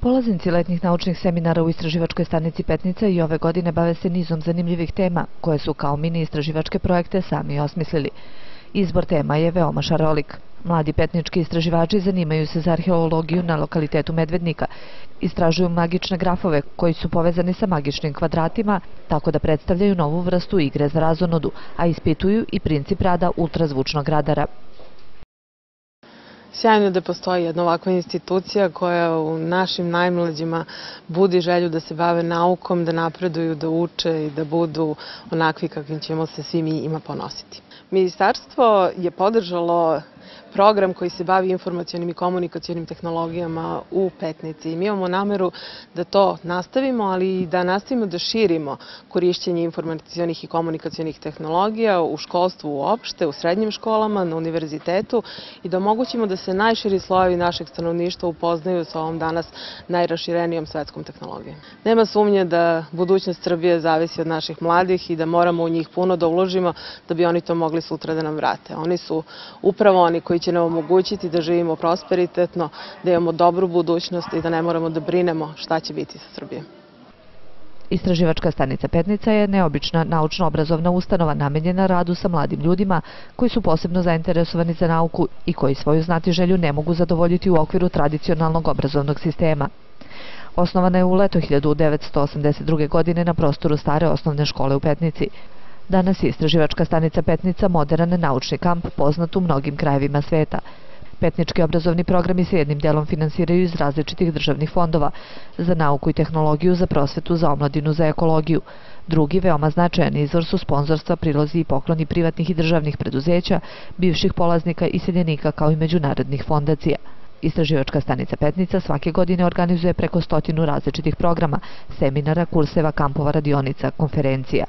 Polaznici letnjih naučnih seminara u istraživačkoj stanici Petnica i ove godine bave se nizom zanimljivih tema, koje su kao mini istraživačke projekte sami osmislili. Izbor tema je veoma šarolik. Mladi petnički istraživači zanimaju se za arheologiju na lokalitetu Medvednika, istražuju magične grafove koji su povezani sa magičnim kvadratima, tako da predstavljaju novu vrstu igre za razonodu, a ispituju i princip rada ultrazvučnog radara. Sjajno da postoji jedna ovakva institucija koja u našim najmlađima budi želju da se bave naukom, da napreduju, da uče i da budu onakvi kakvim ćemo se svi mi ima ponositi. Ministarstvo je podržalo program koji se bavi informacijonim i komunikacijonim tehnologijama u Petnici. Mi imamo nameru da to nastavimo, ali i da nastavimo da širimo korišćenje informacijonih i komunikacijonih tehnologija u školstvu uopšte, u srednjim školama, na univerzitetu i da omogućimo da se najširi slojevi našeg stanovništva upoznaju sa ovom danas najraširenijom svetskom tehnologijom. Nema sumnje da budućnost Srbije zavisi od naših mladih i da moramo u njih puno da uložimo da bi oni to mogli sutra da nam vrate. Oni su upravo oni će nam omogućiti da živimo prosperitetno, da imamo dobru budućnost i da ne moramo da brinemo šta će biti sa Srbijom. Istraživačka stanica Petnica je neobična naučno-obrazovna ustanova namenjena radu sa mladim ljudima koji su posebno zainteresovani za nauku i koji svoju znati želju ne mogu zadovoljiti u okviru tradicionalnog obrazovnog sistema. Osnovana je u leto 1982. godine na prostoru stare osnovne škole u Petnici. Danas je istraživačka stanica Petnica modern naučni kamp poznat u mnogim krajevima sveta. Petnički obrazovni programi se jednim delom finansiraju iz različitih državnih fondova za nauku i tehnologiju, za prosvetu, za omladinu, za ekologiju. Drugi veoma značajan izvor su sponzorstva, prilozi i pokloni privatnih i državnih preduzeća, bivših polaznika i seljenika kao i međunarodnih fondacija. Istraživačka stanica Petnica svake godine organizuje preko stotinu različitih programa, seminara, kurseva, kampova, radionica, konferencija.